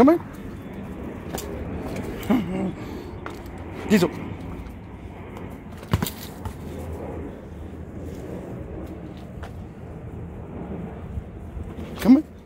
Come on. Diesel. Come on.